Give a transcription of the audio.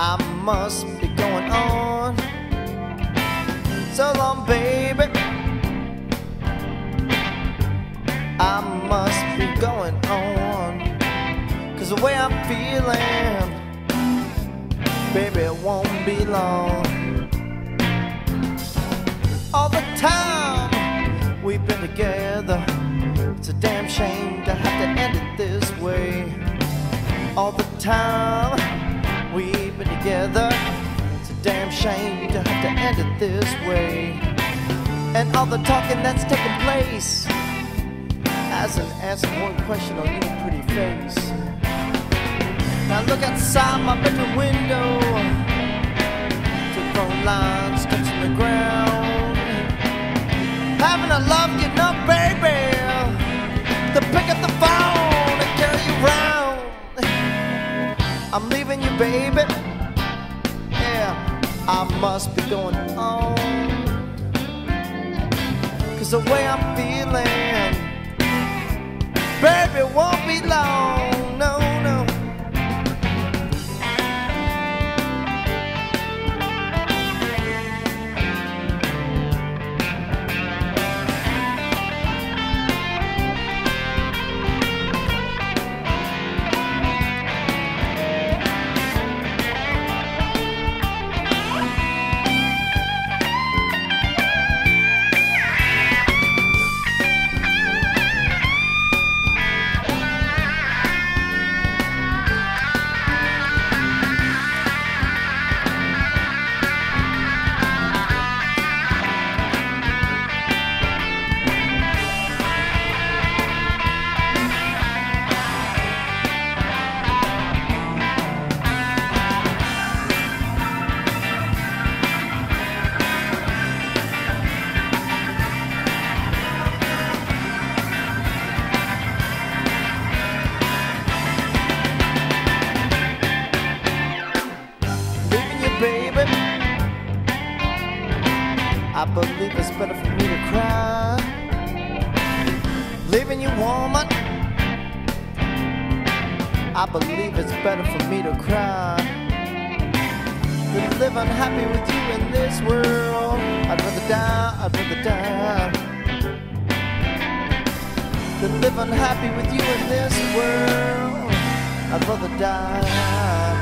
I must be going on. So long, baby. I must be going on. Cause the way I'm feeling, baby, it won't be long. All the time we've been together, it's a damn shame to have to end it this way. All the time shame to have to end it this way. And all the talking that's taking place hasn't answered one question on your pretty face. Now look outside my bedroom window. Two phone lines touching the ground. Having a love, you know, baby. To pick up the phone and carry you around. I'm leaving you, baby. I must be going on. Cause the way I'm feeling, I believe it's better for me to cry. Leaving you, woman. I believe it's better for me to cry than live unhappy with you in this world. I'd rather die, I'd rather die than live unhappy with you in this world. I'd rather die.